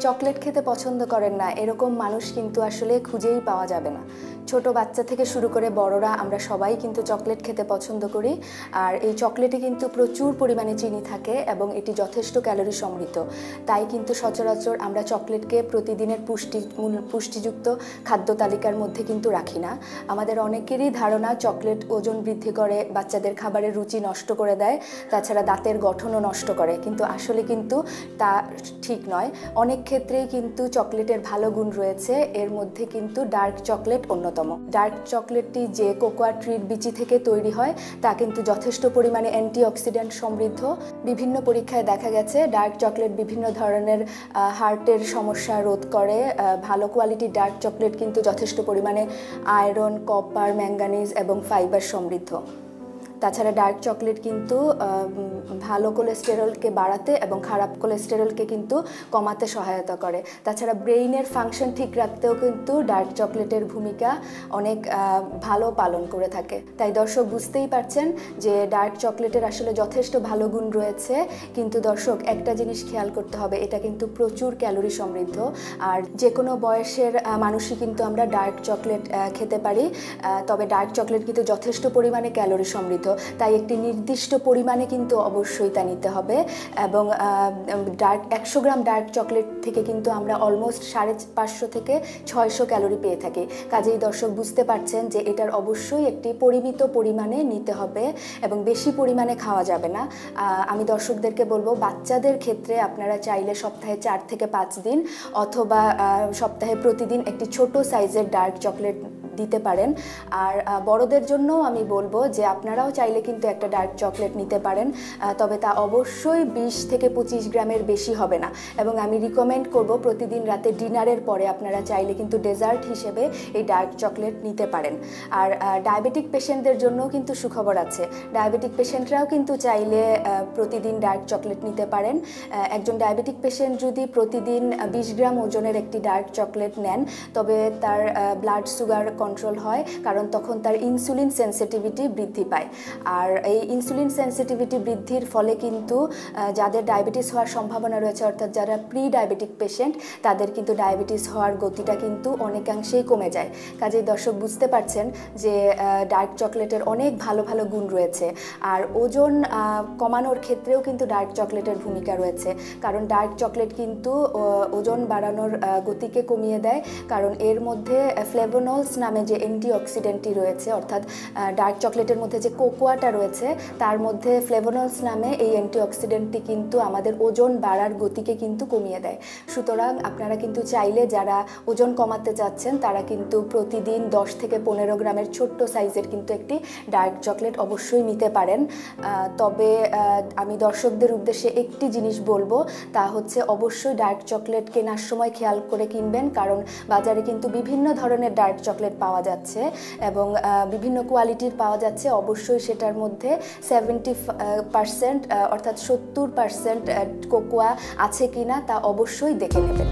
Chocolate খেতে পছন্দ করেন না। এরকম মানুষ কিন্তু আসলে খুঁজেই পাওয়া যাবে না। ছোট বাচ্চা থেকে শুরু করে বড়রা আমরা সবাই কিন্তু চকলেট খেতে পছন্দ করি। আর এই চকলেটে কিন্তু প্রচুর পরিমাণে চিনি থাকে এবং এটি যথেষ্ট ক্যালোরি সমৃদ্ধ। তাই কিন্তু সচরাচর আমরা চকলেটকে প্রতিদিনের পুষ্টি পুষ্টিযুক্ত খাদ্য তালিকার মধ্যে কিন্তু রাখি না। আমাদের অনেকেরই ধারণা চকলেট ওজন বৃদ্ধি করে, বাচ্চাদের খাবারের রুচি নষ্ট করে দেয়, তাছাড়া দাঁতের গঠনও নষ্ট করে। কিন্তু আসলে কিন্তু তা ঠিক নয়। অনেক ক্ষেত্রেই কিন্তু চকলেটের ভালো গুণ রয়েছে। এর মধ্যে কিন্তু ডার্ক চকলেট অন্যতম। ডার্ক চকলেটটি যে কোকোয়া ট্রির বিচি থেকে তৈরি হয়, তা কিন্তু যথেষ্ট পরিমাণে অ্যান্টিঅক্সিডেন্ট সমৃদ্ধ। বিভিন্ন পরীক্ষায় দেখা গেছে, ডার্ক চকলেট বিভিন্ন ধরনের হার্টের সমস্যা রোধ করে। ভালো কোয়ালিটির ডার্ক চকলেট কিন্তু যথেষ্ট পরিমাণে আয়রন, কপার, ম্যাঙ্গানিজ এবং ফাইবার সমৃদ্ধ। তাছাড়া ডার্ক চকলেট কিন্তু ভালো কোলেস্টেরলকে বাড়াতে এবং খারাপ কোলেস্টেরলকে কিন্তু কমাতে সহায়তা করে। তাছাড়া ব্রেইনের ফাংশন ঠিক রাখতেও কিন্তু ডার্ক চকলেটের ভূমিকা অনেক ভালো পালন করে থাকে। তাই দর্শক বুঝতেই পারছেন যে ডার্ক চকলেটের আসলে যথেষ্ট ভালো গুণ রয়েছে, কিন্তু দর্শক একটা জিনিস খেয়াল করতে হবে, এটা কিন্তু প্রচুর ক্যালোরি সমৃদ্ধ। আর যে কোনো বয়সের মানুষই কিন্তু আমরা ডার্ক চকলেট খেতে পারি তবে ডার্ক চকলেট কিন্তু যথেষ্ট পরিমাণে ক্যালোরি সমৃদ্ধ তাই একটি নির্দিষ্ট পরিমাণে কিন্তু অবশ্যই তা নিতে হবে এবং ডার্ক একশো গ্রাম ডার্ক চকলেট থেকে কিন্তু আমরা অলমোস্ট সাড়ে পাঁচশো থেকে ছয়শো ক্যালোরি পেয়ে থাকি। কাজেই দর্শক বুঝতে পারছেন যে এটার অবশ্যই একটি পরিমিত পরিমাণে নিতে হবে এবং বেশি পরিমাণে খাওয়া যাবে না। আমি দর্শকদেরকে বলব, বাচ্চাদের ক্ষেত্রে আপনারা চাইলে সপ্তাহে চার থেকে পাঁচ দিন অথবা সপ্তাহে প্রতিদিন একটি ছোট সাইজের ডার্ক চকলেট দিতে পারেন। আর বড়দের জন্যও আমি বলব যে আপনারাও চাইলে কিন্তু একটা ডার্ক চকলেট নিতে পারেন। তবে তা অবশ্যই বিশ থেকে পঁচিশ গ্রামের বেশি হবে না। এবং আমি রিকমেন্ড করব প্রতিদিন রাতে ডিনারের পরে আপনারা চাইলে কিন্তু ডেজার্ট হিসেবে এই ডার্ক চকলেট নিতে পারেন। আর ডায়াবেটিক পেশেন্টদের জন্যও কিন্তু সুখবর আছে। ডায়াবেটিক পেশেন্টরাও কিন্তু চাইলে প্রতিদিন ডার্ক চকলেট নিতে পারেন। একজন ডায়াবেটিক পেশেন্ট যদি প্রতিদিন বিশ গ্রাম ওজনের একটি ডার্ক চকলেট নেন, তবে তার ব্লাড সুগার কন্ট্রোল হয়, কারণ তখন তার ইনসুলিন সেন্সিটিভিটি বৃদ্ধি পায়। আর এই ইনসুলিন সেন্সিটিভিটি বৃদ্ধির ফলে কিন্তু যাদের ডায়াবেটিস হওয়ার সম্ভাবনা রয়েছে, অর্থাৎ যারা প্রি ডায়াবেটিক পেশেন্ট তাদের কিন্তু ডায়াবেটিস হওয়ার গতিটা কিন্তু অনেকাংশেই কমে যায়। কাজেই দর্শক বুঝতে পারছেন যে ডার্ক চকলেটের অনেক ভালো ভালো গুণ রয়েছে। আর ওজন কমানোর ক্ষেত্রেও কিন্তু ডার্ক চকলেটের ভূমিকা রয়েছে। কারণ ডার্ক চকলেট কিন্তু ওজন বাড়ানোর গতিকে কমিয়ে দেয়। কারণ এর মধ্যে ফ্লেভোনলস নামে যে অ্যান্টিঅক্সিডেন্টটি রয়েছে, অর্থাৎ ডার্ক চকলেটের মধ্যে যে কোকোয়াটা রয়েছে, তার মধ্যে ফ্লেভোনলস নামে এই অ্যান্টিঅক্সিডেন্টটি কিন্তু আমাদের ওজন বাড়ার গতিকে কিন্তু কমিয়ে দেয়। সুতরাং আপনারা কিন্তু চাইলে যারা ওজন কমাতে চাচ্ছেন, তারা কিন্তু প্রতিদিন দশ থেকে পনেরো গ্রামের ছোট্ট সাইজের কিন্তু একটি ডার্ক চকলেট অবশ্যই নিতে পারেন। তবে আমি দর্শকদের উদ্দেশ্যে একটি জিনিস বলব, তা হচ্ছে অবশ্যই ডার্ক চকলেট কেনার সময় খেয়াল করে কিনবেন, কারণ বাজারে কিন্তু বিভিন্ন ধরনের ডার্ক চকলেট পাওয়া যাচ্ছে এবং বিভিন্ন কোয়ালিটির পাওয়া যাচ্ছে। অবশ্যই সেটার মধ্যে সেভেন্টি পার্সেন্ট অর্থাৎ সত্তর পার্সেন্ট কোকোয়া আছে কিনা তা অবশ্যই দেখে নেবেন।